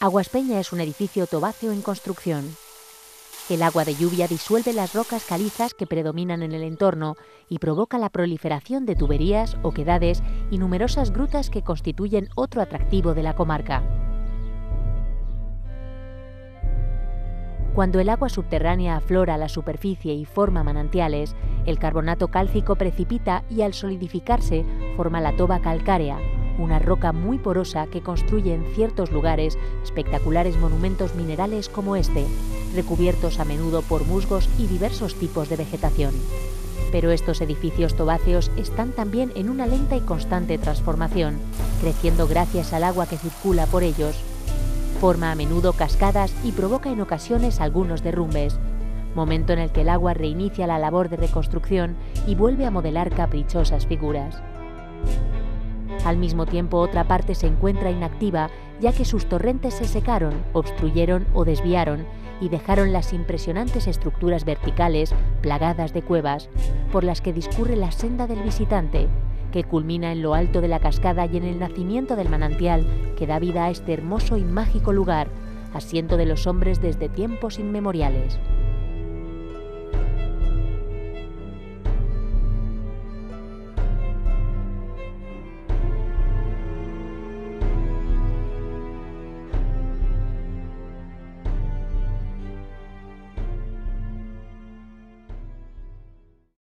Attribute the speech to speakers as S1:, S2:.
S1: Aguaspeña es un edificio tobáceo en construcción. El agua de lluvia disuelve las rocas calizas que predominan en el entorno y provoca la proliferación de tuberías, oquedades y numerosas grutas que constituyen otro atractivo de la comarca. Cuando el agua subterránea aflora a la superficie y forma manantiales, el carbonato cálcico precipita y al solidificarse forma la toba calcárea, una roca muy porosa que construye en ciertos lugares espectaculares monumentos minerales como este, recubiertos a menudo por musgos y diversos tipos de vegetación. Pero estos edificios tobáceos están también en una lenta y constante transformación, creciendo gracias al agua que circula por ellos. Forma a menudo cascadas y provoca en ocasiones algunos derrumbes, momento en el que el agua reinicia la labor de reconstrucción y vuelve a modelar caprichosas figuras. Al mismo tiempo, otra parte se encuentra inactiva ya que sus torrentes se secaron, obstruyeron o desviaron y dejaron las impresionantes estructuras verticales plagadas de cuevas por las que discurre la senda del visitante, que culmina en lo alto de la cascada y en el nacimiento del manantial que da vida a este hermoso y mágico lugar, asiento de los hombres desde tiempos inmemoriales.